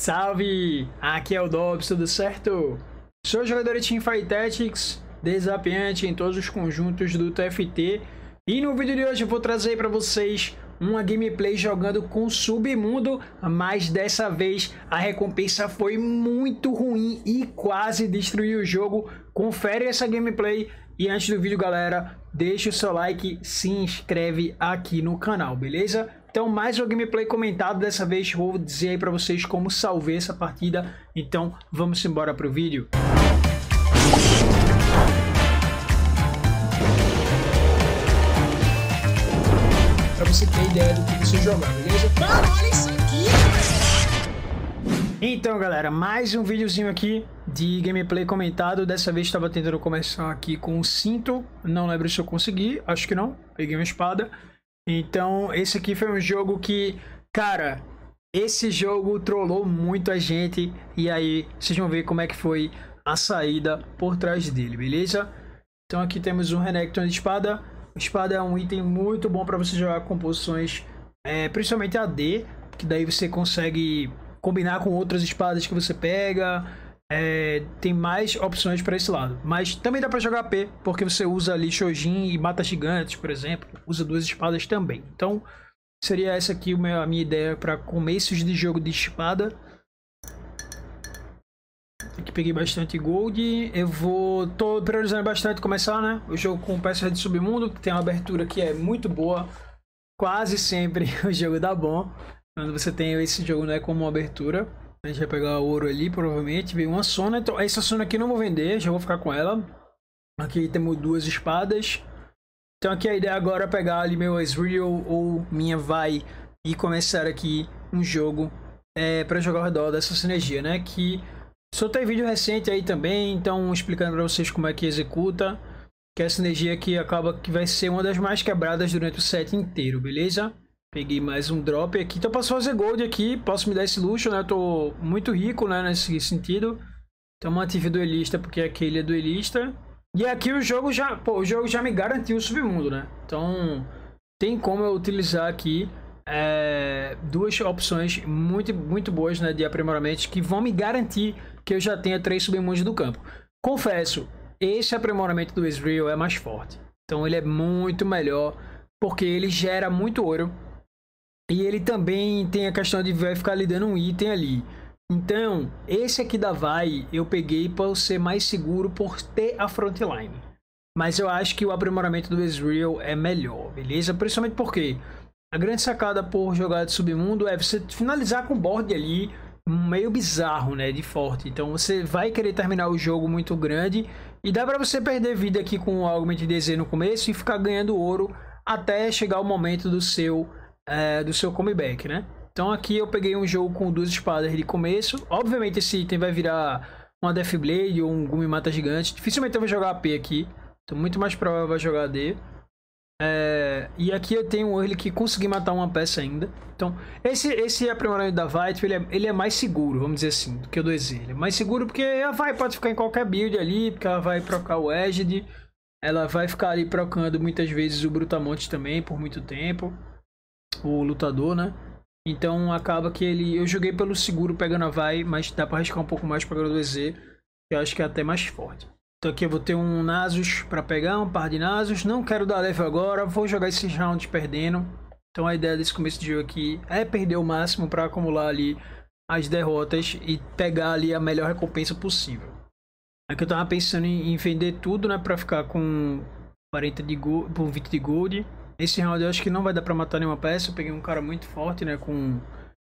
Salve! Aqui é o Dobbs, tudo certo? Sou jogador de Teamfight Tactics, desafiante em todos os conjuntos do TFT e no vídeo de hoje eu vou trazer para vocês uma gameplay jogando com Submundo, mas dessa vez a recompensa foi muito ruim e quase destruiu o jogo. Confere essa gameplay e antes do vídeo, galera, deixa o seu like, se inscreve aqui no canal, beleza? Então, mais uma gameplay comentado. Dessa vez vou dizer aí pra vocês como salvei essa partida. Então, vamos embora pro vídeo. Pra você ter ideia do que você jogar, beleza? Mano, olha isso aqui, Então, galera, mais um videozinho aqui de gameplay comentado. Dessa vez estava tentando começar aqui com o cinto. Não lembro se eu consegui. Acho que não. Peguei uma espada. Então, esse aqui foi um jogo que, cara, esse jogo trollou muito a gente. E aí, vocês vão ver como é que foi a saída por trás dele, beleza? Então aqui temos um Renekton de espada. Espada é um item muito bom para você jogar composições, é, principalmente AD, que daí você consegue combinar com outras espadas que você pega. É, tem mais opções para esse lado. Mas também dá para jogar AP, porque você usa ali Shojin e mata gigantes, por exemplo. Usa duas espadas também. Então, seria essa aqui a minha ideia para começos de jogo de espada. Aqui peguei bastante gold. Eu vou. tô priorizando bastante começar, né? O jogo com peças de submundo, que tem uma abertura que é muito boa. Quase sempre o jogo dá bom. Quando você tem esse jogo, né, como abertura. A gente vai pegar ouro ali, provavelmente. Veio uma Sona. Então, essa Sona aqui não vou vender, já vou ficar com ela. Aqui temos duas espadas. Então aqui a ideia agora é pegar ali meu Ezreal ou minha Vai e começar aqui um jogo é, para jogar ao redor dessa sinergia, né? Que soltei vídeo recente aí também, então explicando para vocês como é que executa. Que é a sinergia que acaba que vai ser uma das mais quebradas durante o set inteiro, beleza? Peguei mais um drop aqui. Então posso fazer gold aqui. Posso me dar esse luxo, né? Eu tô muito rico, né? Nesse sentido. Então mantive duelista porque aquele é duelista. E aqui o jogo já... Pô, o jogo já me garantiu o submundo, né? Então tem como eu utilizar aqui é, duas opções muito, muito boas né, de aprimoramento que vão me garantir que eu já tenha três submundos do campo. Confesso, esse aprimoramento do Ezreal é mais forte. Então ele é muito melhor porque ele gera muito ouro e ele também tem a questão de vai ficar lhe dando um item ali. Então, esse aqui da Vai eu peguei para ser mais seguro por ter a frontline. Mas eu acho que o aprimoramento do Ezreal é melhor, beleza? Principalmente porque a grande sacada por jogar de submundo é você finalizar com o board ali meio bizarro, né, de forte. Então você vai querer terminar o jogo muito grande e dá para você perder vida aqui com o Augment DZ no começo e ficar ganhando ouro até chegar o momento do seu é, do seu comeback, né? Então aqui eu peguei um jogo com duas espadas de começo. Obviamente esse item vai virar uma Deathblade ou um Gumi Mata Gigante. Dificilmente eu vou jogar AP aqui. Então muito mais provável vai jogar AD. É, e aqui eu tenho um early que consegui matar uma peça ainda. Então esse, esse aprimoramento da Vite ele é, ele é mais seguro, vamos dizer assim, do que o do. Ele é mais seguro porque a vai pode ficar em qualquer build ali, porque ela vai trocar o Edged. Ela vai ficar ali procando muitas vezes o Brutamonte também por muito tempo o lutador, né? Então acaba que ele. Eu joguei pelo seguro pegando a vai, mas dá pra arriscar um pouco mais pegando o EZ, que eu acho que é até mais forte. Então aqui eu vou ter um Nasus para pegar, um par de Nasus. Não quero dar level agora, vou jogar esses rounds perdendo. Então a ideia desse começo de jogo aqui é perder o máximo para acumular ali as derrotas e pegar ali a melhor recompensa possível. Aqui eu tava pensando em vender tudo, né, para ficar com 40 de gold, com 20 de gold. Esse round eu acho que não vai dar pra matar nenhuma peça. Eu peguei um cara muito forte, né? Com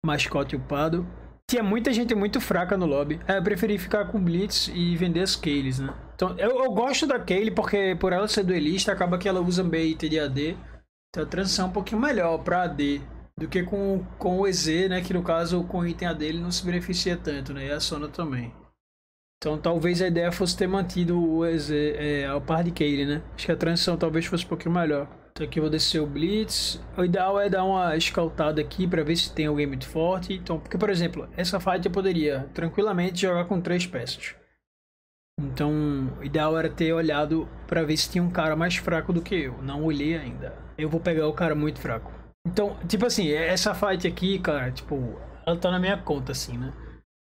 mascote upado. Tinha muita gente muito fraca no lobby. É, eu preferi ficar com Blitz e vender as Kayleys, né? Então, eu, eu gosto da Kayle porque por ela ser duelista, acaba que ela usa bait de AD. Então a transição é um pouquinho melhor pra AD do que com, com o EZ, né? Que no caso, com o item AD ele não se beneficia tanto, né? E a Sona também. Então talvez a ideia fosse ter mantido o EZ, é, ao par de Kayle, né? Acho que a transição talvez fosse um pouquinho melhor. Então aqui eu vou descer o Blitz. O ideal é dar uma escaltada aqui para ver se tem alguém muito forte. Então, porque, por exemplo, essa fight eu poderia tranquilamente jogar com três peças. Então, o ideal era ter olhado para ver se tinha um cara mais fraco do que eu. Não olhei ainda. Eu vou pegar o cara muito fraco. Então, tipo assim, essa fight aqui, cara, tipo, ela tá na minha conta, assim, né?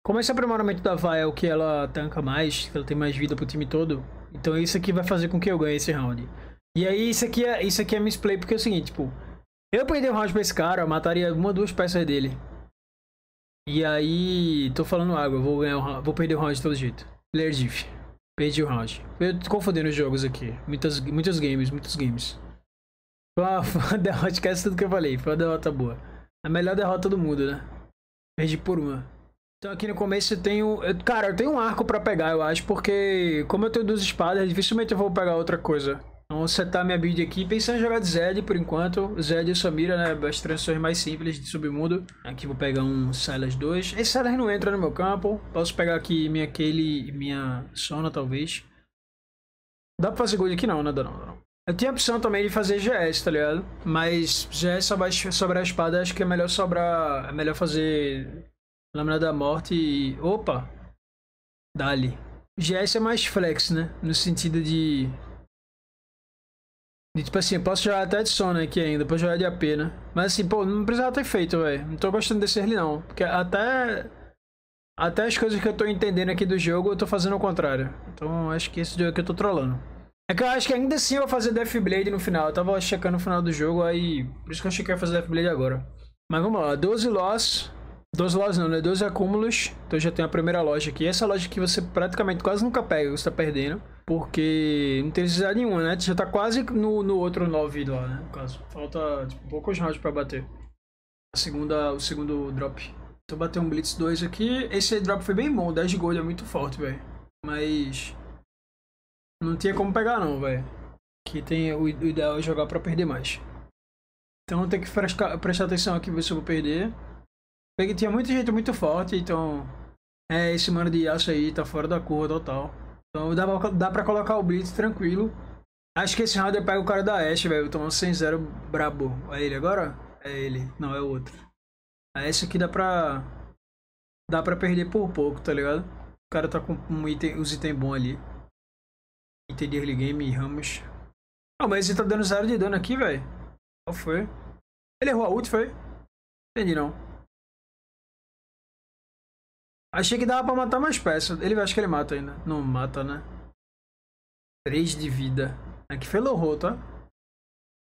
Como esse aprimoramento da vai é o que ela tanca mais, que ela tem mais vida pro time todo, então isso aqui vai fazer com que eu ganhe esse round. E aí isso aqui é, isso aqui é misplay, porque é o seguinte, tipo, eu perder o round pra esse cara, eu mataria uma duas peças dele. E aí, tô falando água, vou ganhar o, vou perder o round de todo jeito. Player diff. Perdi o round. Eu tô confundindo os jogos aqui. Muitas, muitos games, muitos games. Foi uma, foi uma derrota, esquece tudo que eu falei. Foi uma derrota boa. A melhor derrota do mundo, né? Perdi por uma. Então aqui no começo eu tenho... Eu, cara, eu tenho um arco pra pegar, eu acho, porque... Como eu tenho duas espadas, dificilmente eu vou pegar outra coisa. Então vou setar minha build aqui, pensando em jogar de Zed por enquanto. Zed e Samira, né? As transições mais simples de submundo. Aqui vou pegar um Silas 2. Esse Silas não entra no meu campo. Posso pegar aqui minha Kaylee e minha Sona, talvez. Dá pra fazer gold aqui não, nada não, não. Eu tinha a opção também de fazer GS, tá ligado? Mas GS sobre a espada, acho que é melhor sobrar... É melhor fazer Lâmina da Morte e... Opa! Dali. GS é mais flex, né? No sentido de e, tipo assim, posso jogar até de Sona aqui ainda, pra jogar de AP, né? Mas assim, pô, não precisava ter feito, velho. Não tô gostando desse early, não. Porque até... Até as coisas que eu tô entendendo aqui do jogo, eu tô fazendo o contrário. Então, acho que esse jogo aqui eu tô trollando. É que eu acho que ainda assim eu vou fazer Deathblade no final. Eu tava checando o final do jogo, aí... Por isso que eu achei que ia fazer Deathblade agora. Mas vamos lá, 12 loss. 12 lojas não, né? 12 acúmulos. Então já tem a primeira loja aqui. Essa loja que você praticamente quase nunca pega, você tá perdendo. Porque não tem necessidade nenhuma, né? Já tá quase no, no outro 9 lá, né? No caso. Falta tipo, poucos rounds pra bater. A segunda, o segundo drop. Então bater um Blitz 2 aqui. Esse drop foi bem bom. 10 de gold é muito forte, velho. Mas... Não tinha como pegar não, velho. Aqui tem o, o ideal é jogar pra perder mais. Então tem que prestar, prestar atenção aqui ver se eu vou perder. Peguei, tinha muita gente muito forte, então. É, esse mano de aço aí tá fora da curva total. Então dá dá pra colocar o Blitz tranquilo. Acho que esse round eu pego o cara da Ashe, velho. Tomando 100-0 brabo. É ele agora? É ele. Não, é o outro. A Ashe aqui dá pra. Dá pra perder por pouco, tá ligado? O cara tá com um item, os itens bons ali. Item de early game e Ramos. Ah, mas ele tá dando zero de dano aqui, velho. Qual foi? Ele errou a ult, foi? Entendi não. Achei que dava pra matar mais peças. Ele acho que ele mata ainda. Não mata, né? 3 de vida. Aqui foi low tá?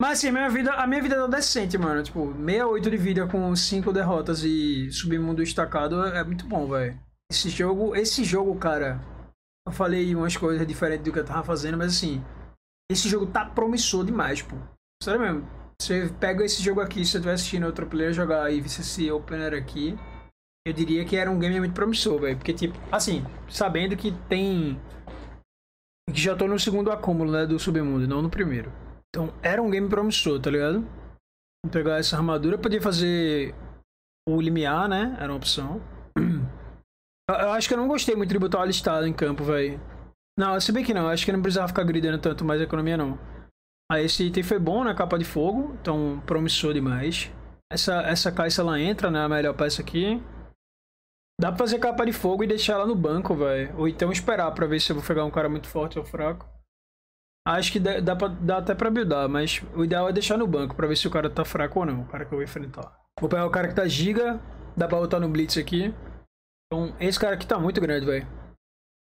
Mas assim, a minha vida, a minha vida tá decente, mano. Tipo, 68 de vida com 5 derrotas e submundo destacado é muito bom, velho. Esse jogo, esse jogo, cara. Eu falei umas coisas diferentes do que eu tava fazendo, mas assim, esse jogo tá promissor demais, pô. Sério mesmo. Você pega esse jogo aqui, se você estiver assistindo outro player jogar e esse opener aqui, eu diria que era um game muito promissor, velho. Porque, tipo, assim, sabendo que tem. Que já tô no segundo acúmulo, né? Do submundo, não no primeiro. Então, era um game promissor, tá ligado? Vou pegar essa armadura, podia fazer o limiar, né? Era uma opção. Eu, acho que eu não gostei muito de botar o alistado em campo, velho. Não, se bem que não, acho que não precisava ficar gridando tanto mais a economia, não. Ah, esse item foi bom na né? capa de fogo, então promissor demais. Essa, essa caixa ela entra, né? A melhor peça aqui. Dá pra fazer capa de fogo e deixar ela no banco, velho. Ou então esperar pra ver se eu vou pegar um cara muito forte ou fraco. Acho que dá, dá, pra, dá até pra buildar, mas o ideal é deixar no banco pra ver se o cara tá fraco ou não, o cara que eu vou enfrentar. Vou pegar o cara que tá giga, dá pra botar no blitz aqui. Então, esse cara aqui tá muito grande, velho.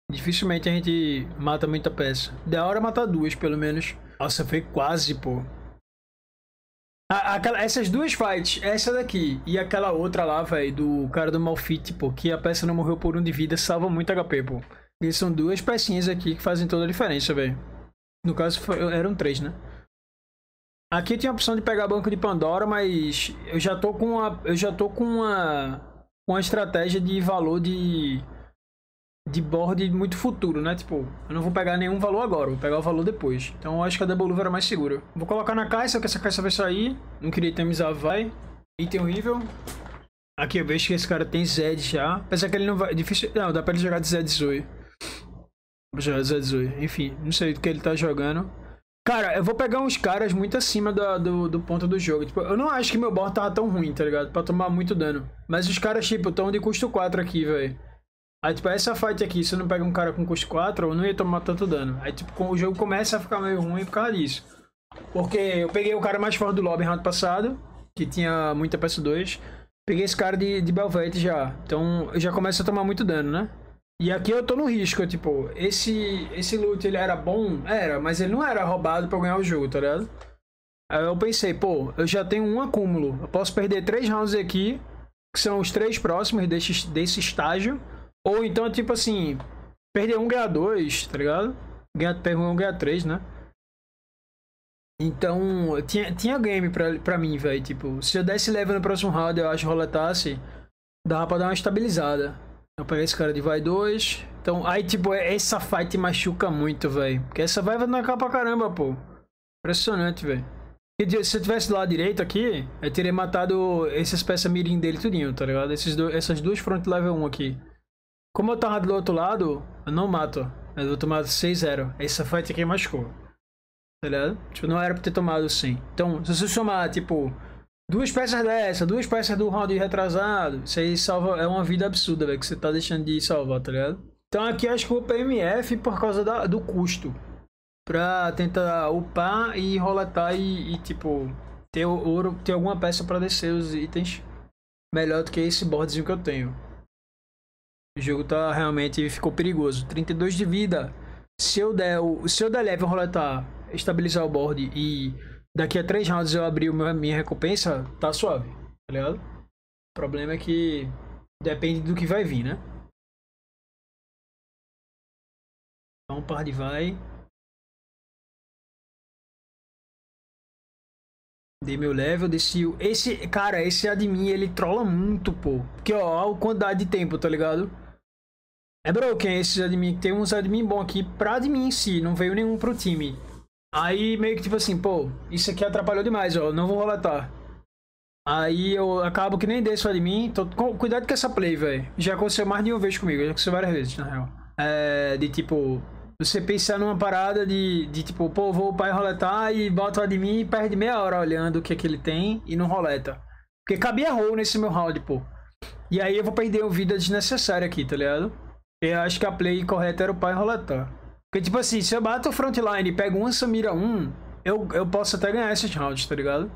Dificilmente a gente mata muita peça. Da hora matar duas, pelo menos. Nossa, foi quase, pô. Aquela, essas duas fights, essa daqui e aquela outra lá, velho, do cara do Malfit, pô, que a peça não morreu por um de vida, salva muito HP, pô. E são duas pecinhas aqui que fazem toda a diferença, velho. No caso, foi, eram três, né? Aqui tinha a opção de pegar banco de Pandora, mas eu já tô com uma, eu já tô com uma, uma estratégia de valor de de board muito futuro, né? Tipo, eu não vou pegar nenhum valor agora, vou pegar o valor depois. Então eu acho que a Devoluver era mais segura. Vou colocar na caixa, que essa caixa vai sair. Não queria itemizar, vai. Item horrível. Aqui eu vejo que esse cara tem Zed já. Apesar que ele não vai... Difícil... Não, dá pra ele jogar de Zed Zoe. De Zed Zoe. Enfim, não sei do que ele tá jogando. Cara, eu vou pegar uns caras muito acima do, do, do, ponto do jogo. Tipo, eu não acho que meu board tava tão ruim, tá ligado? Pra tomar muito dano. Mas os caras, tipo, estão de custo 4 aqui, velho. Aí, tipo, essa fight aqui, se eu não pega um cara com custo 4, eu não ia tomar tanto dano. Aí, tipo, o jogo começa a ficar meio ruim por causa disso. Porque eu peguei o cara mais forte do lobby round passado, que tinha muita PS2. Peguei esse cara de, de Belvete já. Então eu já começo a tomar muito dano, né? E aqui eu tô no risco, tipo, esse, esse loot ele era bom? Era, mas ele não era roubado pra ganhar o jogo, tá ligado? Aí eu pensei, pô, eu já tenho um acúmulo. Eu posso perder três rounds aqui, que são os três próximos desse, desse estágio. Ou então, tipo assim, perder um, ganhar dois, tá ligado? Ganhar, perder um, ganhar três, né? Então, tinha, tinha game pra, pra mim, velho. Tipo, se eu desse level no próximo round, eu acho, roletasse, dava pra dar uma estabilizada. Eu peguei esse cara de vai 2. Então, aí, tipo, essa fight machuca muito, velho. Porque essa vai na capa pra caramba, pô. Impressionante, velho. Se eu tivesse do lado direito aqui, eu teria matado essas peças mirim dele tudinho, tá ligado? Esses essas duas front level 1 aqui. Como eu tava do outro lado, eu não mato. Eu vou tomar 6-0. Essa fight aqui machucou. Tá ligado? Tipo, não era pra ter tomado 100. Então, se você somar, tipo, duas peças dessa, duas peças do round retrasado, isso aí salva. É uma vida absurda, velho, que você tá deixando de salvar, tá ligado? Então aqui eu acho que o PMF por causa da, do custo. Pra tentar upar e roletar e, e tipo, ter ouro, ter alguma peça pra descer os itens melhor do que esse boardzinho que eu tenho. O jogo tá realmente ficou perigoso. 32 de vida. Se eu der, se eu der level roletar, estabilizar o board e daqui a 3 rounds eu abrir a minha recompensa, tá suave, tá ligado? O problema é que depende do que vai vir, né? Então, par de vai. Dei meu level, desci o... Esse, cara, esse admin, ele trola muito, pô. Porque, ó, a quantidade de tempo, tá ligado? É broken esses admin. Tem uns admin bom aqui pra admin em si, não veio nenhum pro time. Aí meio que tipo assim, pô, isso aqui atrapalhou demais, ó, não vou roletar. Aí eu acabo que nem desço admin. Tô... Cuidado com essa play, velho. Já aconteceu mais de uma vez comigo, já aconteceu várias vezes, na real. É, de tipo, você pensar numa parada de, de tipo, pô, vou pai roletar e bota o admin e perde meia hora olhando o que é que ele tem e não roleta. Porque cabia roll nesse meu round, pô. E aí eu vou perder uma vida desnecessária aqui, tá ligado? Eu acho que a play correta era o pai roletar. Porque, tipo assim, se eu bato o frontline e pego uma Samira 1, eu, eu posso até ganhar esses rounds, tá ligado?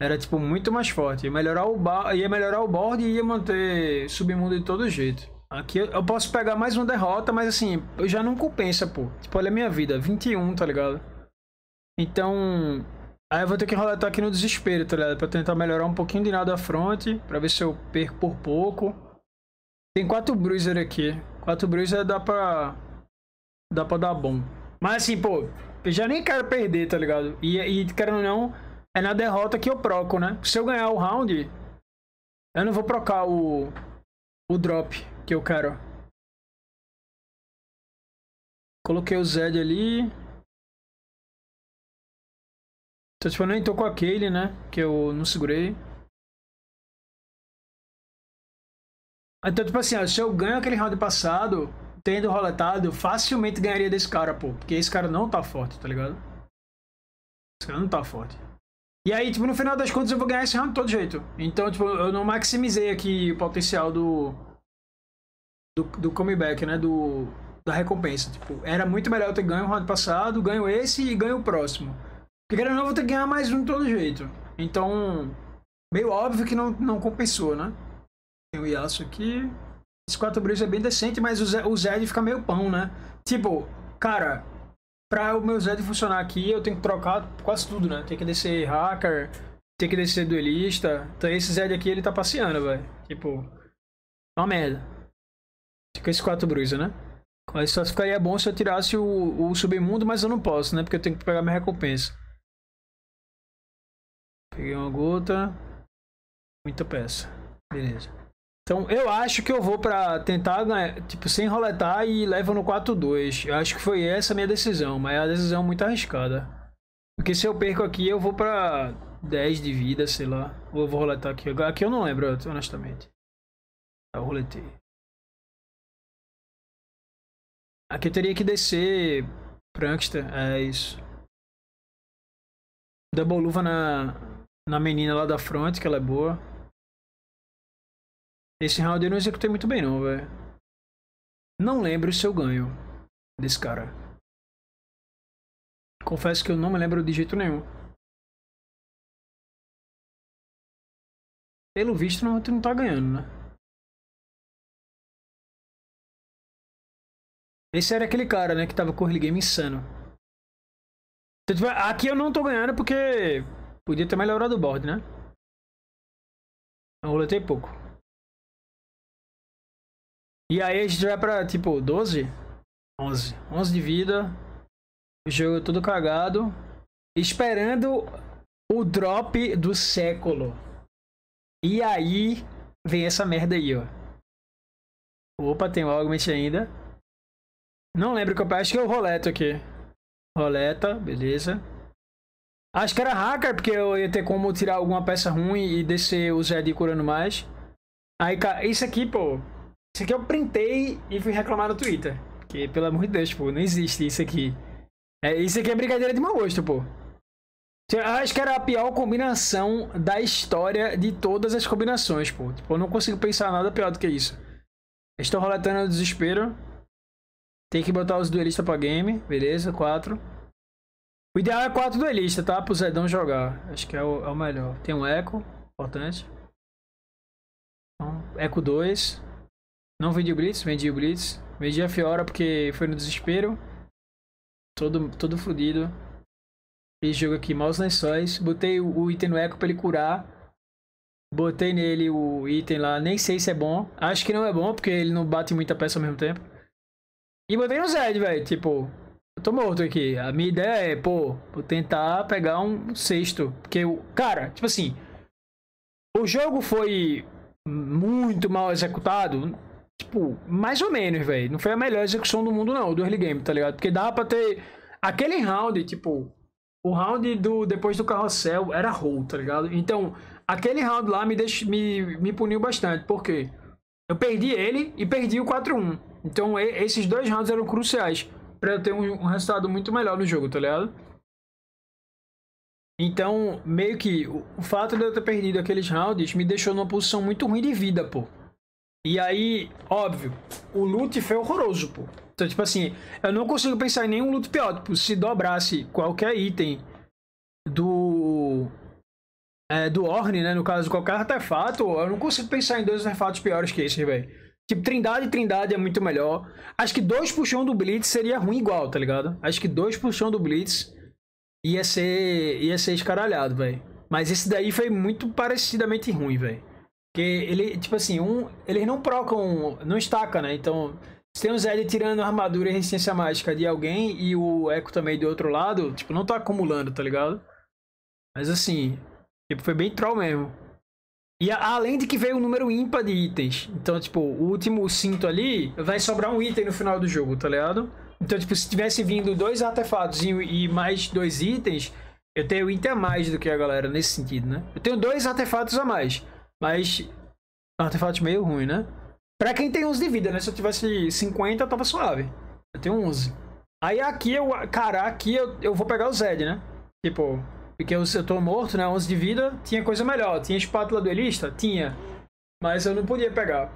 Era, tipo, muito mais forte. Ia melhorar o, ia melhorar o board e ia manter submundo de todo jeito. Aqui eu posso pegar mais uma derrota, mas assim, já não compensa, pô. Tipo, olha a minha vida, 21, tá ligado? Então, aí eu vou ter que roletar aqui no desespero, tá ligado? Pra tentar melhorar um pouquinho de nada à fronte, pra ver se eu perco por pouco. Tem quatro bruiser aqui. Quatro bruiser dá pra... Dá pra dar bom. Mas assim, pô, eu já nem quero perder, tá ligado? E, e querendo ou não, é na derrota que eu proco, né? Se eu ganhar o round, eu não vou procar o, o drop que eu quero. Coloquei o Zed ali. Então, tipo, eu nem tô com aquele, né? Que eu não segurei. Então, tipo assim, ó, se eu ganho aquele round passado, tendo roletado, facilmente ganharia desse cara, pô. Porque esse cara não tá forte, tá ligado? Esse cara não tá forte. E aí, tipo, no final das contas eu vou ganhar esse round de todo jeito. Então, tipo, eu não maximizei aqui o potencial do, do, do comeback, né? Do, da recompensa. Tipo, era muito melhor eu ter ganho o round passado, ganho esse e ganho o próximo. Porque querendo ou não, eu vou ter que ganhar mais um de todo jeito. Então, meio óbvio que não, não compensou, né? Tem o Yasuo aqui. Esse 4 brilhos é bem decente, mas o, Zed, o Zed fica meio pão, né? Tipo, cara, pra o meu Zed funcionar aqui, eu tenho que trocar quase tudo, né? Tem que descer hacker, tem que descer duelista. Então esse Zed aqui, ele tá passeando, velho. Tipo, uma merda. Com esses quatro bruisas, né? Mas só ficaria bom se eu tirasse o, o submundo, mas eu não posso, né? Porque eu tenho que pegar minha recompensa. Peguei uma gota. Muita peça. Beleza. Então eu acho que eu vou pra tentar ganhar, tipo, sem roletar e levo no 4-2. Eu acho que foi essa a minha decisão, mas é uma decisão muito arriscada. Porque se eu perco aqui, eu vou pra 10 de vida, sei lá. Ou eu vou roletar aqui. Aqui eu não lembro, honestamente. Eu roletei. Aqui eu teria que descer Prankster, é isso. Double luva na, na menina lá da front, que ela é boa. Esse round eu não executei muito bem não, velho. Não lembro se eu ganho desse cara. Confesso que eu não me lembro de jeito nenhum. Pelo visto, não, tu não tá ganhando, né? Esse era aquele cara, né, que tava com o early game insano. Então, aqui eu não tô ganhando porque podia ter melhorado o board, né? Eu roletei pouco. E aí a gente vai pra, tipo, 12? 11. 11 de vida. O jogo todo cagado. Esperando o drop do século. E aí vem essa merda aí, ó. Opa, tem o augment ainda. Não lembro que eu acho que é o roleto aqui. Roleta, beleza. Acho que era hacker, porque eu ia ter como tirar alguma peça ruim e descer o Zed curando mais. Aí, isso aqui, pô. Isso aqui eu printei e fui reclamar no Twitter. Que, pelo amor de Deus, pô, não existe isso aqui. É, isso aqui é brincadeira de mau gosto, pô. Acho que era a pior combinação da história de todas as combinações, pô. Tipo, eu não consigo pensar nada pior do que isso. Estou roletando no desespero. Tem que botar os duelistas pra game. Beleza, 4. O ideal é 4 duelistas, tá? Pro Zedão jogar. Acho que é o, é o melhor. Tem um eco. Importante. Então, eco 2. Não vendi o Blitz. Vendi o Blitz. Vendi a Fiora porque foi no desespero. Todo, todo fudido. Fiz jogo aqui, maus lençóis. Botei o item no eco pra ele curar. Botei nele o item lá. Nem sei se é bom. Acho que não é bom, porque ele não bate muita peça ao mesmo tempo. E botei no Zed, velho. Tipo, eu tô morto aqui. A minha ideia é, pô, vou tentar pegar um sexto. Porque, o cara, tipo assim. O jogo foi muito mal executado. Tipo, mais ou menos, velho. Não foi a melhor execução do mundo, não, do early game, tá ligado? Porque dava pra ter. Aquele round, tipo. O round do depois do carrossel era roll, tá ligado? Então, aquele round lá me, deix, me, me puniu bastante. Por quê? Eu perdi ele e perdi o 4-1. Então esses dois rounds eram cruciais para eu ter um, um, resultado muito melhor no jogo, tá ligado? Então, meio que o, o fato de eu ter perdido aqueles rounds me deixou numa posição muito ruim de vida, pô. E aí, óbvio, o loot foi horroroso, pô. Então, tipo assim, eu não consigo pensar em nenhum loot pior. Tipo, se dobrasse qualquer item do. É, do Orne, né? No caso, qualquer artefato, eu não consigo pensar em dois artefatos piores que esse, velho. Tipo, Trindade e Trindade é muito melhor. Acho que dois puxão do Blitz seria ruim igual, tá ligado? Acho que dois puxão do Blitz ia ser, ia ser escaralhado, velho. Mas esse daí foi muito parecidamente ruim, velho. Porque ele, tipo assim, um, eles não procam, não estaca, né? Então, se tem o Zed tirando armadura e resistência mágica de alguém e o Echo também do outro lado, tipo, não tá acumulando, tá ligado? Mas assim, tipo, foi bem troll mesmo. E além de que veio um número ímpar de itens. Então, tipo, o último cinto ali vai sobrar um item no final do jogo, tá ligado? Então, tipo, se tivesse vindo dois artefatos e mais dois itens, eu tenho item a mais do que a galera nesse sentido, né? Eu tenho dois artefatos a mais. Mas. Artefatos meio ruim, né? Pra quem tem 11 de vida, né? Se eu tivesse 50, tava suave. Eu tenho 11. Aí aqui eu. Cara, aqui eu, eu vou pegar o Zed, né? Tipo, porque eu, eu tô morto, né? 11 de vida, tinha coisa melhor. Tinha espátula duelista? Tinha. Mas eu não podia pegar.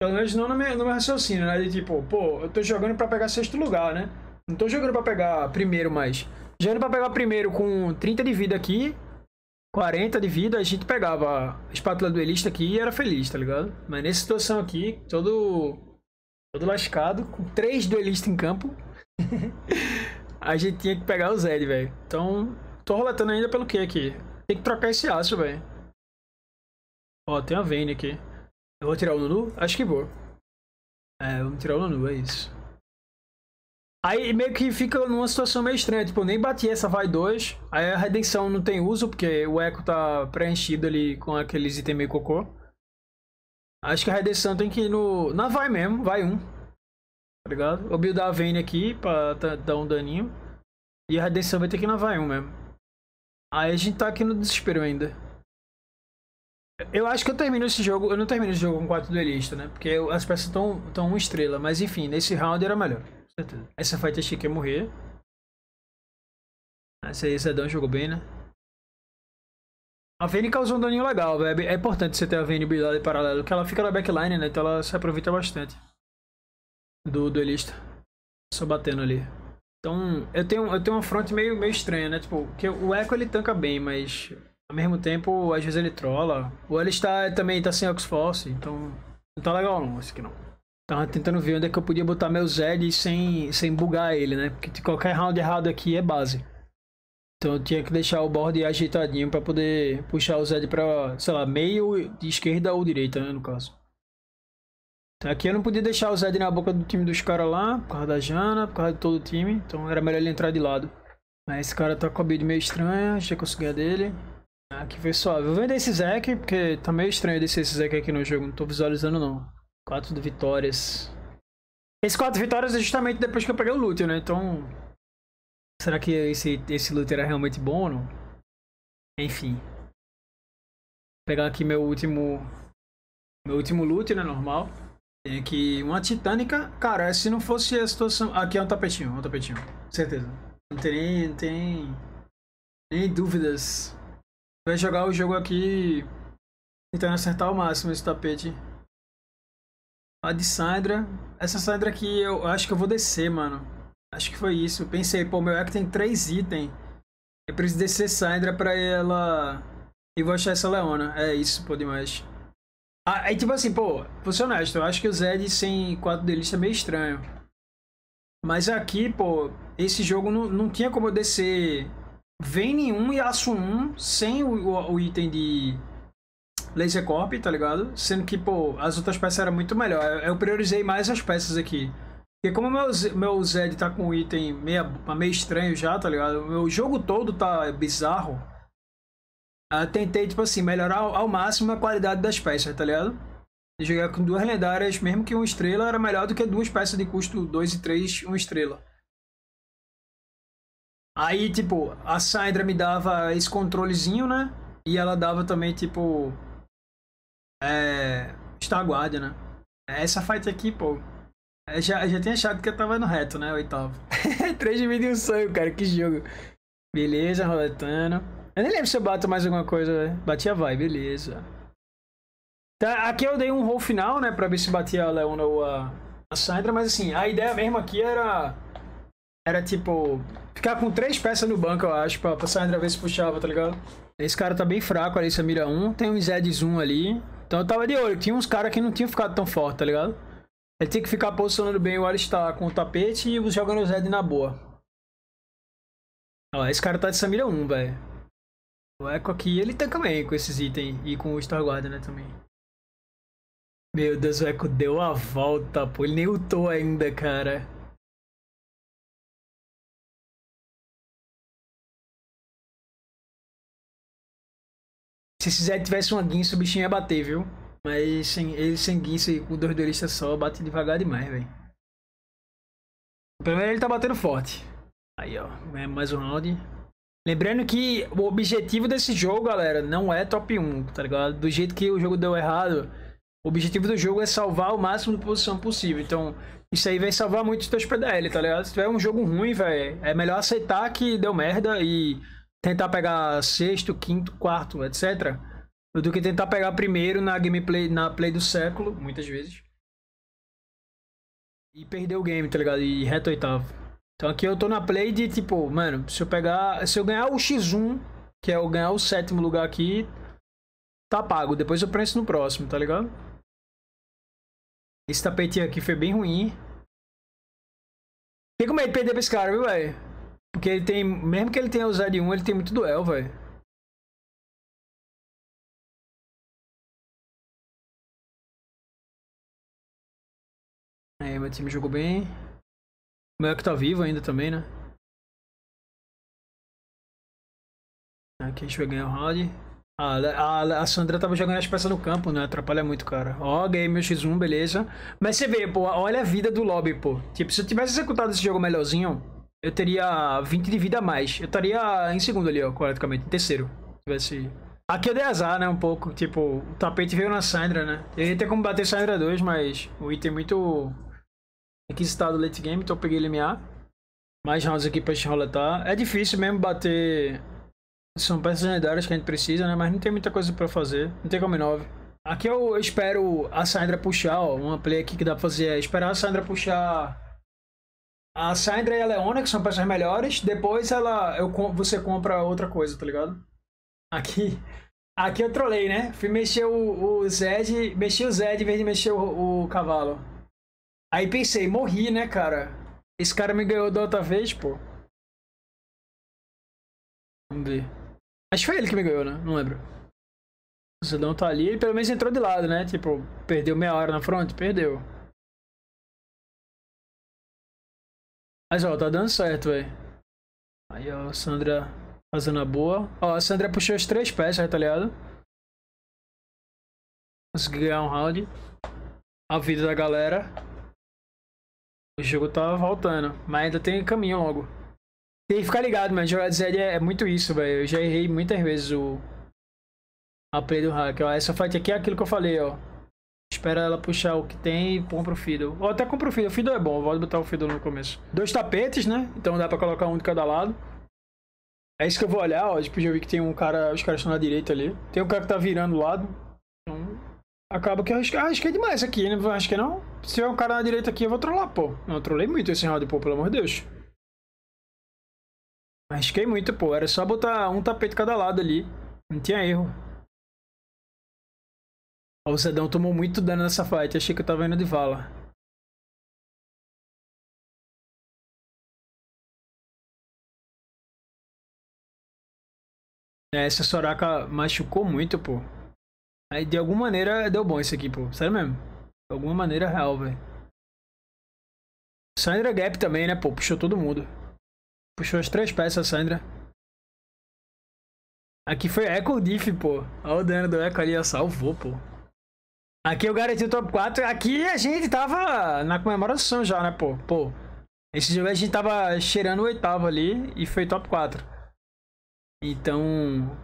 Pelo menos não no meu, no meu raciocínio, né? De tipo, pô, eu tô jogando pra pegar sexto lugar, né? Não tô jogando pra pegar primeiro mais. Jogando pra pegar primeiro com 30 de vida aqui, 40 de vida, a gente pegava a espátula duelista aqui e era feliz, tá ligado? Mas nessa situação aqui, todo. todo lascado, com três duelistas em campo, a gente tinha que pegar o Zed, velho. Então, Tô roletando ainda pelo que aqui? Tem que trocar esse aço, velho. Ó, tem a Vayne aqui. Eu vou tirar o Nunu? Acho que vou. É, vamos tirar o Nunu, é isso. Aí meio que fica numa situação meio estranha. Tipo, eu nem bati essa vai 2. Aí a redenção não tem uso, porque o eco tá preenchido ali com aqueles itens meio cocô. Acho que a redenção tem que ir no. Na vai mesmo, vai 1. Um. Tá ligado? Vou buildar a Vayne aqui pra dar um daninho. E a redenção vai ter que ir na vai 1 um mesmo. Aí a gente tá aqui no desespero ainda. Eu acho que eu termino esse jogo. Eu não termino esse jogo com 4 duelistas, né? Porque as peças estão tão uma estrela. Mas enfim, nesse round era melhor. Essa fight achei que ia morrer. Essa aí, Zedão jogou bem, né? A Vayne causou um daninho legal, velho. É importante você ter a Vayne buildada em paralelo, que ela fica na backline, né? Então ela se aproveita bastante do duelista. Só batendo ali. Então, eu tenho, eu tenho uma front meio, meio estranha, né? Tipo, que o Echo ele tanca bem, mas Ao mesmo tempo, às vezes ele trola. Ele está, também tá sem Oxforce, então não tá legal não, esse aqui não. Tava tentando ver onde é que eu podia botar meu Zed sem, sem bugar ele, né? Porque qualquer round errado aqui é base. Então eu tinha que deixar o board ajeitadinho pra poder puxar o Zed pra, sei lá, meio de esquerda ou direita, né, no caso. Então aqui eu não podia deixar o Zed na boca do time dos caras lá, por causa da Jana, por causa de todo o time. Então era melhor ele entrar de lado. Mas esse cara tá com a build meio estranha, achei que conseguir a dele. Aqui foi suave. Eu vou vender esse Zek, porque tá meio estranho descer esse Zek aqui no jogo. Não tô visualizando não. Quatro vitórias. Esse quatro vitórias é justamente depois que eu peguei o loot, né? Então... Será que esse, esse loot era realmente bom ou não? Enfim. Vou pegar aqui meu último... Meu último loot, né? Normal. Tem aqui uma titânica. Cara, se não fosse a situação... Aqui é um tapetinho, um tapetinho. Certeza. Não tem. Não tem... Nem dúvidas. Vai jogar o jogo aqui... Tentando acertar ao máximo esse tapete. A de Sandra. Essa Sandra aqui eu acho que eu vou descer, mano. Acho que foi isso. Eu pensei, pô, meu Eco tem três itens. Eu preciso descer Sandra pra ela. E vou achar essa Leona. É isso, pô, demais. Ah, aí, tipo assim, pô, vou ser honesto. Eu acho que o Zed sem quatro deles é meio estranho. Mas aqui, pô, esse jogo não, não tinha como eu descer Vem nenhum e aço 1 sem o, o, o item de Laser Corp, tá ligado? Sendo que, pô, as outras peças eram muito melhor. Eu priorizei mais as peças aqui. Porque como meu, meu Zed tá com um item meio, meio estranho já, tá ligado? Meu jogo todo tá bizarro. Eu tentei, tipo assim, melhorar ao, máximo a qualidade das peças, tá ligado? Jogar com duas lendárias, mesmo que uma estrela, era melhor do que duas peças de custo 2 e 3, uma estrela. Aí, tipo, a Syndra me dava esse controlezinho, né? E ela dava também, tipo, é, Star Guardian, né? Essa fight aqui, pô. Eu já, já tinha achado que eu tava no reto, né? Oitavo. 3 de vida e um sonho, cara. Que jogo. Beleza, roletando. Eu nem lembro se eu bato mais alguma coisa. Batia vai, beleza. Tá, aqui eu dei um roll final, né? Pra ver se batia a Leona ou a, a Sandra. Mas assim, a ideia mesmo aqui era... Era tipo... Ficar com três peças no banco, eu acho. Pra, pra Sandra ver se puxava, tá ligado? Esse cara tá bem fraco ali, essa mira 1. Tem um Zeds 1 ali. Então eu tava de olho. Tinha uns caras que não tinham ficado tão forte, tá ligado? Ele tem que ficar posicionando bem o Alistar com o tapete e jogando o Zed na boa. Ó, esse cara tá de Samira 1, velho. O Echo aqui, ele tanca bem com esses itens e com o Star Guard, né, também. Meu Deus, o Echo deu a volta, pô. Ele nem ultou ainda, cara. Se Zed tivesse uma guinça, o bichinho ia bater, viu? Mas sem, ele sem guinça e com dois duelistas só, bate devagar demais, velho. Menos ele tá batendo forte. Aí, ó. Mais um round. Lembrando que o objetivo desse jogo, galera, não é top 1, tá ligado? Do jeito que o jogo deu errado, o objetivo do jogo é salvar o máximo de posição possível. Então, isso aí vai salvar muito os teus PDL, tá ligado? Se tiver um jogo ruim, velho, é melhor aceitar que deu merda e tentar pegar sexto, quinto, quarto, etc. Do que tentar pegar primeiro na gameplay, na play do século, muitas vezes. E perder o game, tá ligado? E reto oitavo. Então aqui eu tô na play de tipo, mano, se eu pegar. Se eu ganhar o X1, que é eu ganhar o sétimo lugar aqui, tá pago. Depois eu penso no próximo, tá ligado? Esse tapetinho aqui foi bem ruim. Fiquei com medo de perder pra esse cara, viu, velho? Porque ele tem. Mesmo que ele tenha usado um, ele tem muito duel, velho. É, meu time jogou bem. O meu que tá vivo ainda também, né? Aqui a gente vai ganhar o round. A, a, a, Sandra tava jogando as peças no campo, né? Atrapalha muito, cara. Ó, ganhei meu X1, beleza. Mas você vê, pô, olha a vida do lobby, pô. Tipo, se eu tivesse executado esse jogo melhorzinho, eu teria 20 de vida a mais. Eu estaria em segundo ali, ó, praticamente. Em terceiro. Se tivesse... Aqui eu dei azar, né, um pouco. Tipo, o tapete veio na Sandra, né? Eu ia ter como bater Sandra 2, mas o item é muito requisitado late game, então eu peguei LMA. Mais rounds aqui pra gente roletar. É difícil mesmo bater... São peças lendárias que a gente precisa, né? Mas não tem muita coisa pra fazer. Não tem como 9. Aqui eu espero a Sandra puxar, ó. Uma play aqui que dá pra fazer é esperar a Sandra puxar a Sandra e a Leona, que são peças melhores, depois ela, eu, você compra outra coisa, tá ligado? Aqui. Aqui eu trolei, né? Fui mexer o, o Zed. Mexi o Zed em vez de mexer o, o cavalo. Aí pensei, morri, né, cara? Esse cara me ganhou da outra vez, pô. Vamos ver. Acho que foi ele que me ganhou, né? Não lembro. O Zedão tá ali, ele pelo menos entrou de lado, né? Tipo, perdeu meia hora na frente? Perdeu. Mas ó, tá dando certo, velho. Aí ó, Sandra fazendo a boa. Ó, a Sandra puxou as três peças, tá ligado? Consegui ganhar um round. A vida da galera. O jogo tá voltando. Mas ainda tem caminho logo. Tem que ficar ligado, mano. Jogar de Zed é, é muito isso, velho. Eu já errei muitas vezes o. A play do hack. Ó, essa fight aqui é aquilo que eu falei, ó. Espera ela puxar o que tem e compra o Fiddle. Ou até compra o Fiddle. O Fiddle é bom. Vou botar o Fiddle no começo. Dois tapetes, né? Então dá pra colocar um de cada lado. É isso que eu vou olhar, ó. Tipo, já vi que tem um cara... Os caras estão na direita ali. Tem um cara que tá virando o lado. Então... Acaba que eu arrisquei, arrisquei demais aqui, né? Acho que não. Se tiver um cara na direita aqui, eu vou trollar, pô. Não, eu trolei muito esse round, pô. Pelo amor de Deus. Arrisquei muito, pô. Era só botar um tapete cada lado ali. Não tinha erro. O Zedão tomou muito dano nessa fight. Achei que eu tava indo de vala. É, essa Soraka machucou muito, pô. Aí de alguma maneira deu bom isso aqui, pô. Sério mesmo. De alguma maneira real, velho. Sandra Gap também, né, pô? Puxou todo mundo. Puxou as três peças, Sandra. Aqui foi Echo Diff, pô. Olha o dano do Echo ali, ó. Salvou, pô. Aqui eu garanti o top 4. Aqui a gente tava na comemoração já, né, pô? Pô, esse jogo a gente tava cheirando o oitavo ali e foi top 4. Então,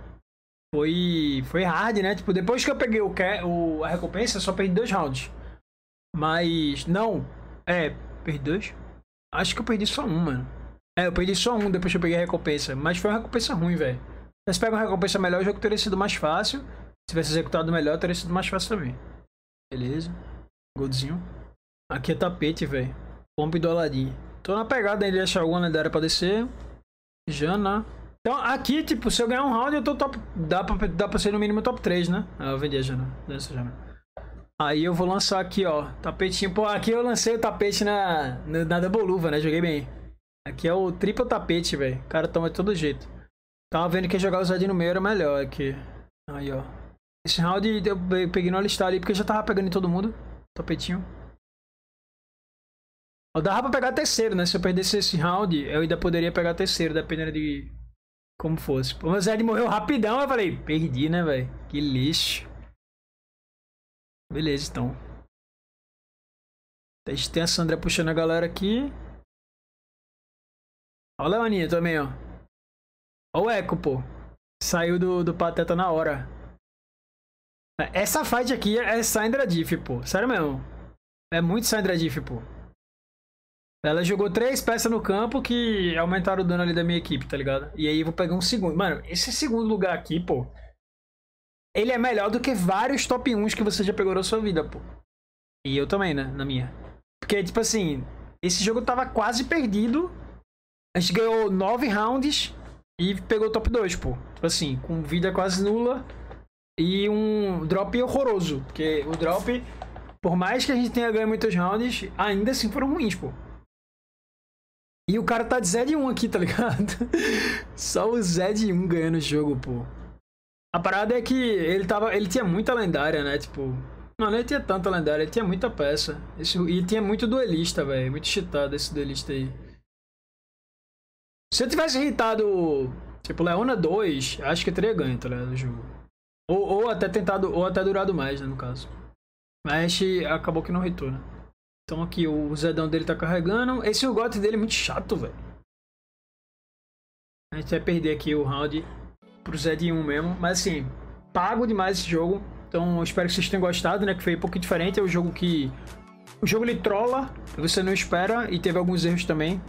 foi foi hard, né? Tipo, depois que eu peguei o, o a recompensa, só perdi dois rounds. Mas, não. É, perdi dois? Acho que eu perdi só um, mano. É, eu perdi só um depois que eu peguei a recompensa. Mas foi uma recompensa ruim, velho. Se pega uma recompensa melhor, o jogo teria sido mais fácil. Se tivesse executado melhor, teria sido mais fácil também. Beleza. Goldzinho. Aqui é tapete, velho. Pompe do Aladdin. Tô na pegada ele achar alguma lendária pra descer. Jana. Então, aqui, tipo, se eu ganhar um round, eu tô top. Dá pra, dá pra ser no mínimo top 3, né? Ah, eu vendi a Jana. Dessa Jana. Aí eu vou lançar aqui, ó. Tapetinho. Pô, aqui eu lancei o tapete na, na, na Double Luva, né? Joguei bem. Aqui é o triplo tapete, velho. O cara toma de todo jeito. Tava vendo que jogar o Zed no meio era melhor aqui. Aí, ó. Esse round eu peguei no listar ali porque já tava pegando em todo mundo. Tapetinho. Eu dava pra pegar terceiro, né? Se eu perdesse esse round, eu ainda poderia pegar terceiro, dependendo de como fosse. O Zed morreu rapidão, eu falei, perdi, né, velho? Que lixo. Beleza, então. A tem a Sandra puxando a galera aqui. Olha o Leoninha também, ó. Olha o Eco, pô. Saiu do, do Pateta na hora. Essa fight aqui é Syndra Diff, pô. Sério mesmo. É muito Syndra Diff, pô. Ela jogou três peças no campo que aumentaram o dano ali da minha equipe, tá ligado? E aí eu vou pegar um segundo. Mano, esse segundo lugar aqui, pô. Ele é melhor do que vários top 1s que você já pegou na sua vida, pô. E eu também, né? Na minha. Porque, tipo assim, esse jogo tava quase perdido. A gente ganhou nove rounds e pegou o top 2, pô. Tipo assim, com vida quase nula e um drop horroroso. Porque o drop, por mais que a gente tenha ganho muitos rounds, ainda assim foram ruins, pô. E o cara tá de Z1 aqui, tá ligado? Só o Z1 ganhando o jogo, pô. A parada é que ele tava. Ele tinha muita lendária, né? Tipo. Não, não tinha tanta lendária, ele tinha muita peça. Esse, e tinha muito duelista, velho. Muito cheatado esse duelista aí. Se eu tivesse irritado, tipo, Leona 2, acho que eu teria ganho, tá ligado? O jogo. Ou, ou até tentado, ou até durado mais, né, no caso. Mas acabou que não retou, né? Então aqui o Zedão dele tá carregando. Esse Urgot dele é muito chato, velho. A gente vai perder aqui o round pro Zed 1 mesmo. Mas assim, pago demais esse jogo. Então espero que vocês tenham gostado, né? Que foi um pouco diferente. É um jogo que... O jogo ele trola, você não espera. E teve alguns erros também.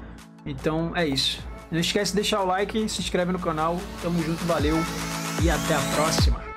Então é isso. Não esquece de deixar o like, se inscreve no canal. Tamo junto, valeu e até a próxima.